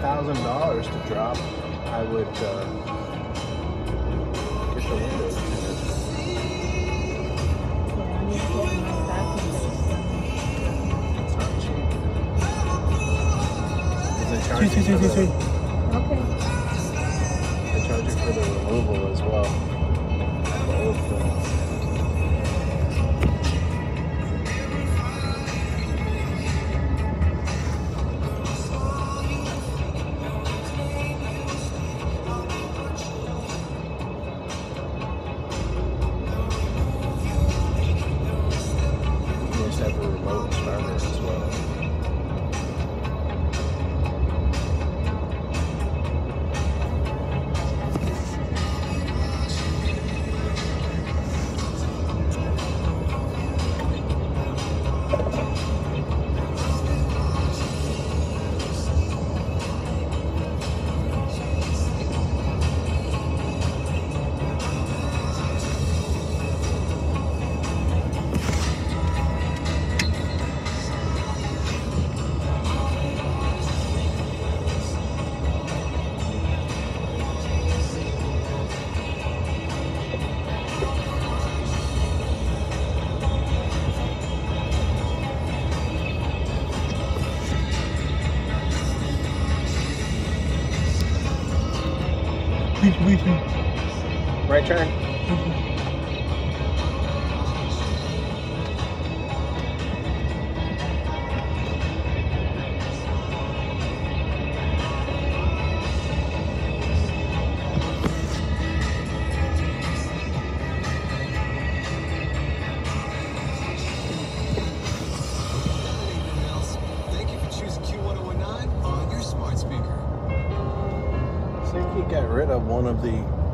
thousand dollars to drop, I would uh, get the windows tinted. Yeah, I need to get my bathroom base done. It's not cheap. 'Cause they charge See, see, you see, for the- Okay. They charge you for the removal as well. A remote starter Right turn. Get rid of one of the